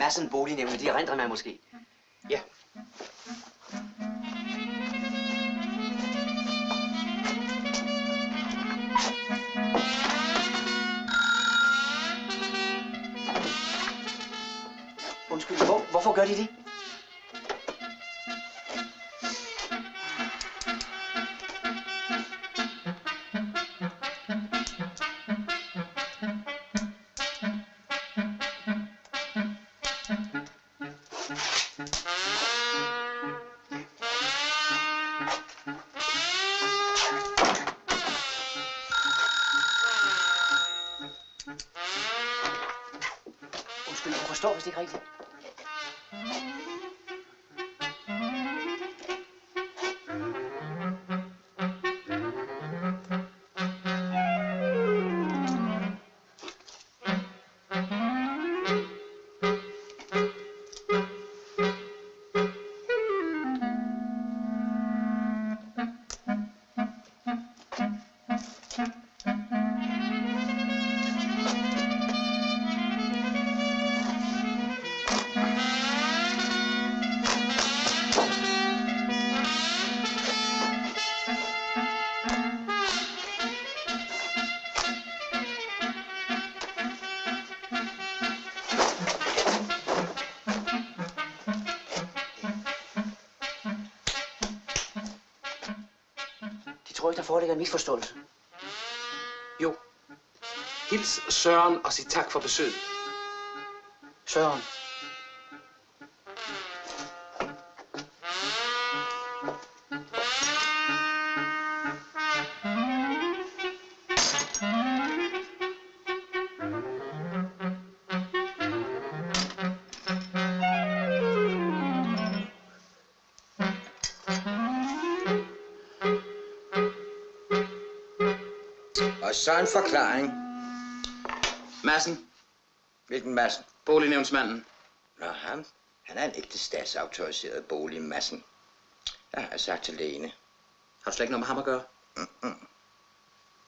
Madsen bolignævnet, de erindrer mig måske. Ja. Undskyld, hvor, hvorfor gør de det? Undskyld, jeg forstår vist ikke rigtigt. Tror ikke, der foreligger en misforståelse. Jo. Hils Søren og sig tak for besøget. Søren. Og så en forklaring. Madsen, Hvilken massen? bolignævnsmanden. Nå, ham. Han er en ægte statsautoriseret bolig, massen. Jeg har sagt til Lene. Har du slet ikke noget med ham at gøre? Mm-mm.